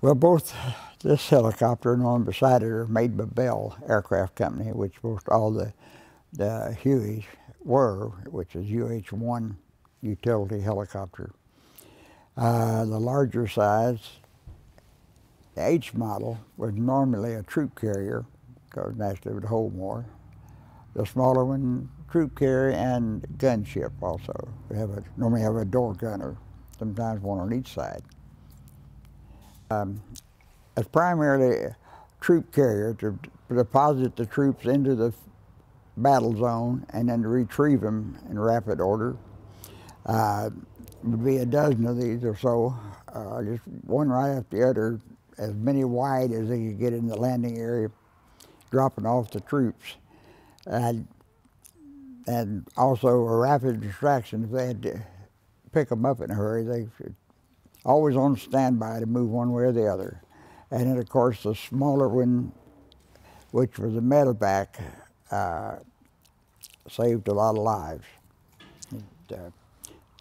Well, both this helicopter and one beside it are made by Bell Aircraft Company, which most all the the Hueys were, which is UH-1 utility helicopter. Uh, the larger size, the H model, was normally a troop carrier, because naturally it would hold more. The smaller one, troop carrier and gunship also. We have a, normally have a door gunner, sometimes one on each side. Um, it's primarily a troop carrier to deposit the troops into the battle zone and then to retrieve them in rapid order. Uh, would be a dozen of these or so, uh, just one right after the other, as many wide as they could get in the landing area, dropping off the troops. And, and also a rapid distraction if they had to pick them up in a hurry, they should always on standby to move one way or the other. And then, of course, the smaller one, which was a medevac, uh, saved a lot of lives. It, uh,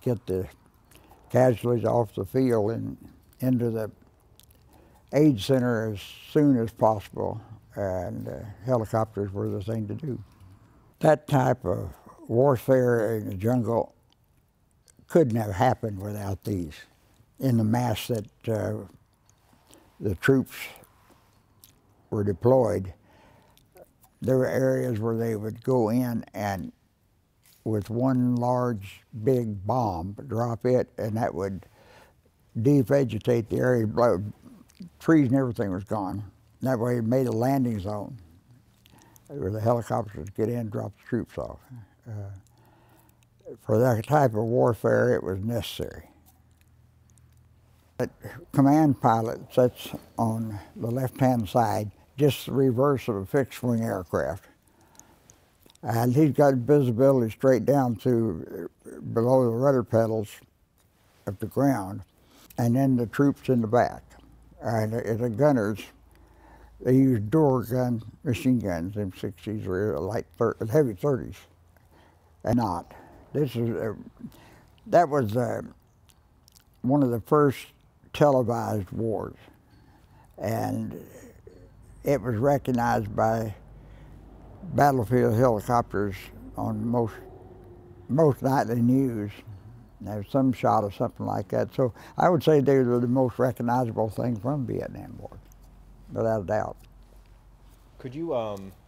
get the casualties off the field and into the aid center as soon as possible, and uh, helicopters were the thing to do. That type of warfare in the jungle couldn't have happened without these. In the mass that uh, the troops were deployed, there were areas where they would go in and with one large big bomb, drop it, and that would devegetate the area, trees and everything was gone. That way it made a landing zone where the helicopters get in and drop the troops off. Uh, for that type of warfare, it was necessary. Command pilot sits on the left-hand side, just the reverse of a fixed-wing aircraft. And he's got visibility straight down to below the rudder pedals of the ground, and then the troops in the back. And the gunners, they use door gun machine guns, M60s or light heavy 30s, and not. This is uh, that was uh, one of the first televised wars, and it was recognized by battlefield helicopters on most most nightly news. There's some shot of something like that. So I would say they were the most recognizable thing from Vietnam War, without a doubt. Could you um,